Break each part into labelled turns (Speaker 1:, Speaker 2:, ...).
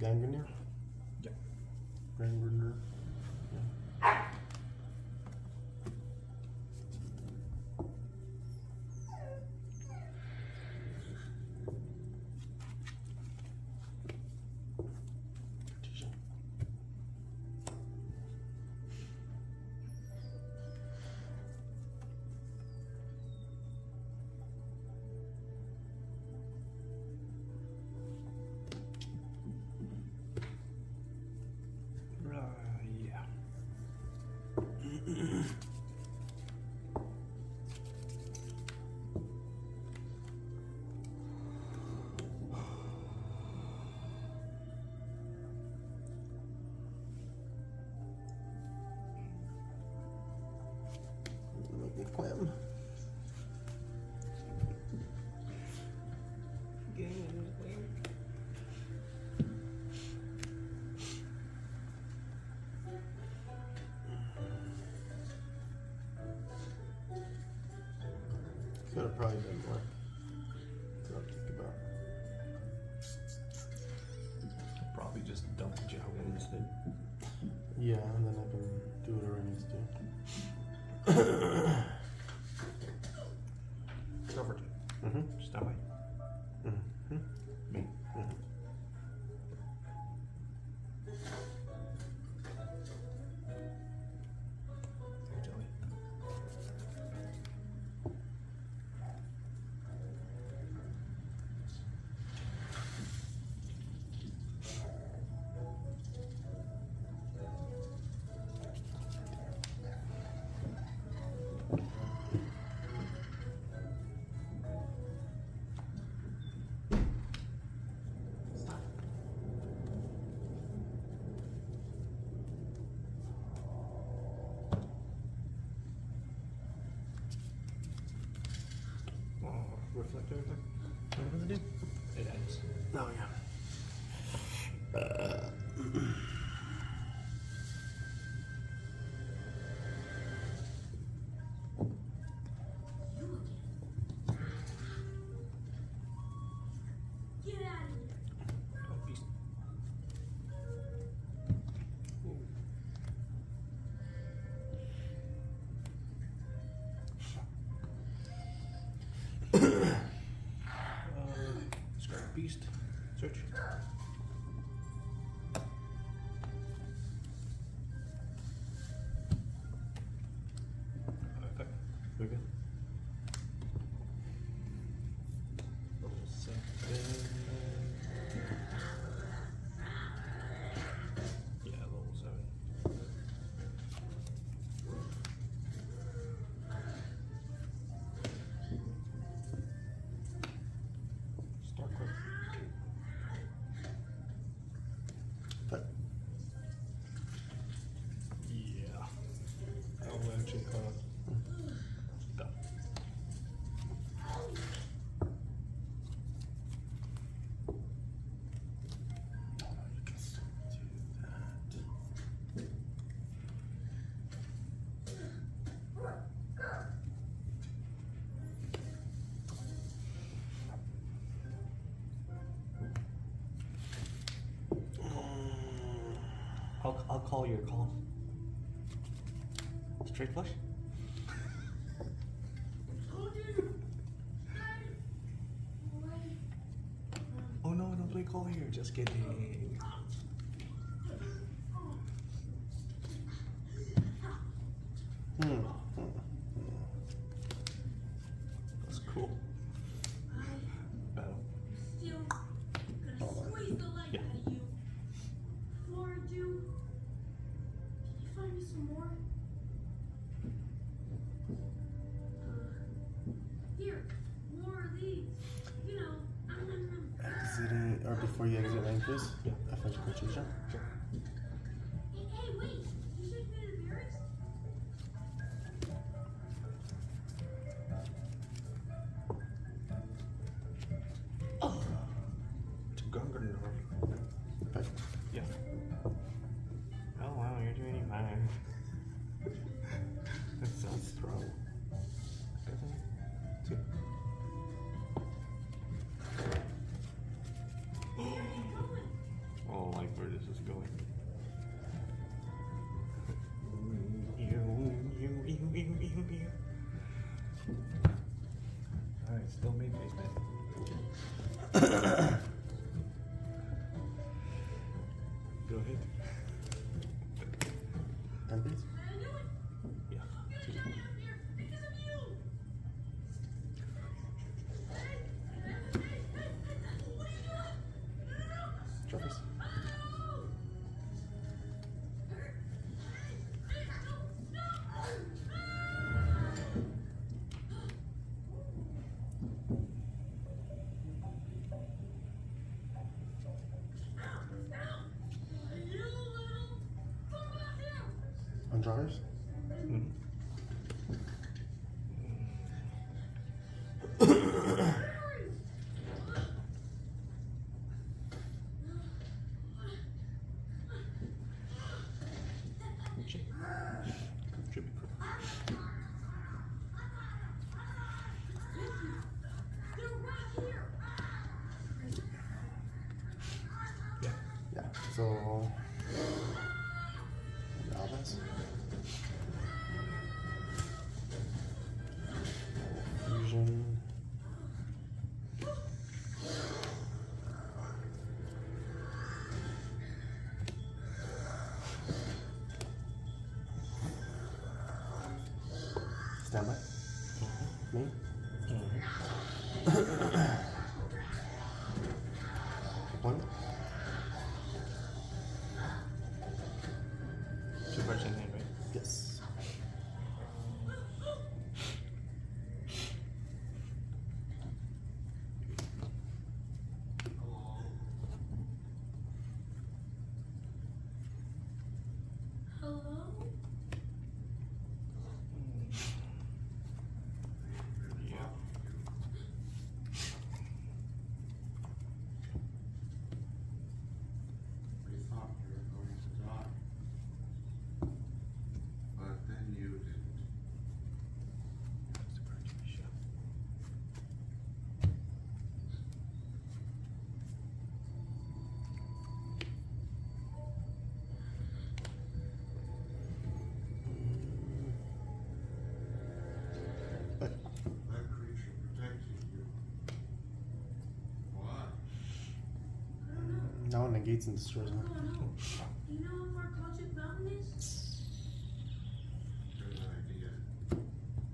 Speaker 1: Reveal Gangrenir.
Speaker 2: Yeah.
Speaker 1: Gangrenir. Probably done more. What I think about.
Speaker 2: Probably just dump the Jowgen instead.
Speaker 1: Yeah, and then I can do whatever I need to do.
Speaker 2: Reflector effect. What does it do? It ends.
Speaker 1: Oh yeah.
Speaker 3: Get
Speaker 2: Scarlet I'll, I'll call your call. Straight flush? Oh no, don't play call here. Just kidding.
Speaker 3: You
Speaker 1: exit range, please.
Speaker 2: Yeah.
Speaker 1: F concentration.
Speaker 2: Sure. Stars. skates in the
Speaker 1: stores
Speaker 3: oh, now. You know where Project Mountain is?
Speaker 4: Good idea.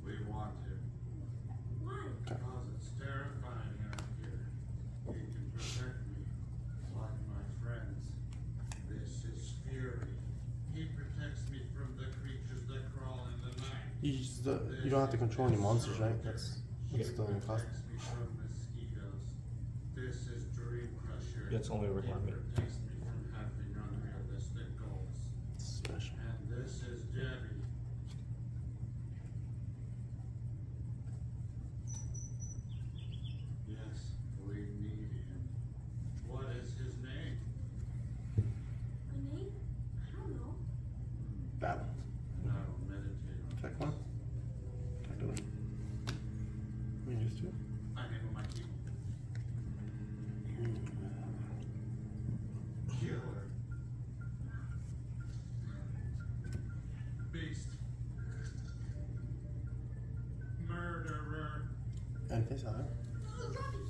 Speaker 4: We want him.
Speaker 3: Why?
Speaker 4: Because it's terrifying out here. He can protect me, like my friends. This is fury. He protects me from the creatures that crawl in the night.
Speaker 1: You, just, you don't have to control any monsters, right? That's, that's
Speaker 4: still in class.
Speaker 2: That's only a requirement.
Speaker 4: Empieza, ¿eh?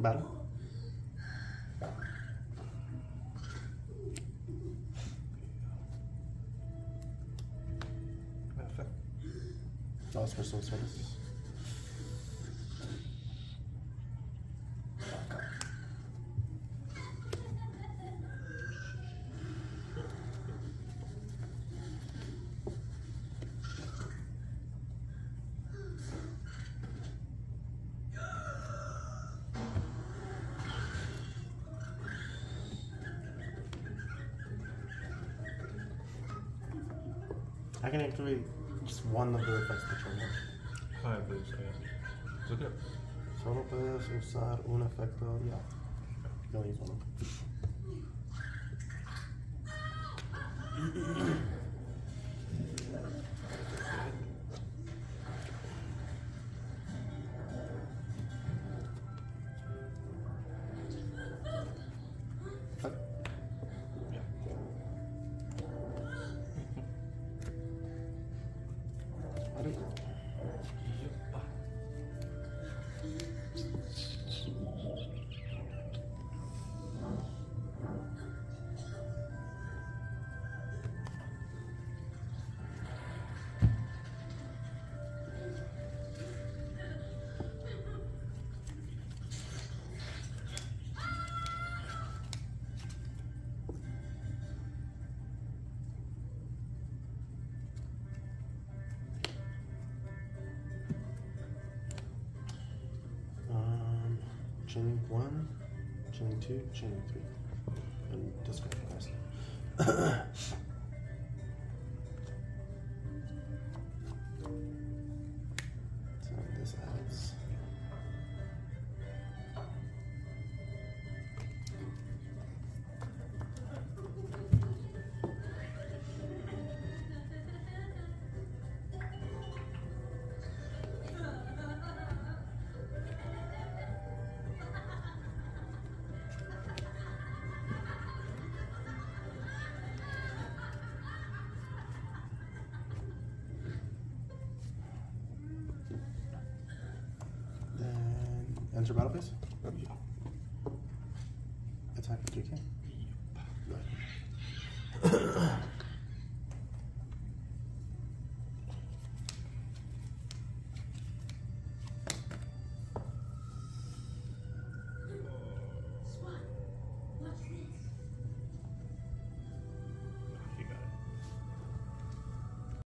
Speaker 4: barulho. Nossa,
Speaker 3: pessoas felizes. I
Speaker 1: can activate just one of the effects that you want.
Speaker 2: I believe so, yeah. Look it up.
Speaker 1: Solo puedes usar un efecto, yeah. You can use one of them. Chaining one, chaining two, chaining three, and discard the enter battle phase. Attack with 3k. Right.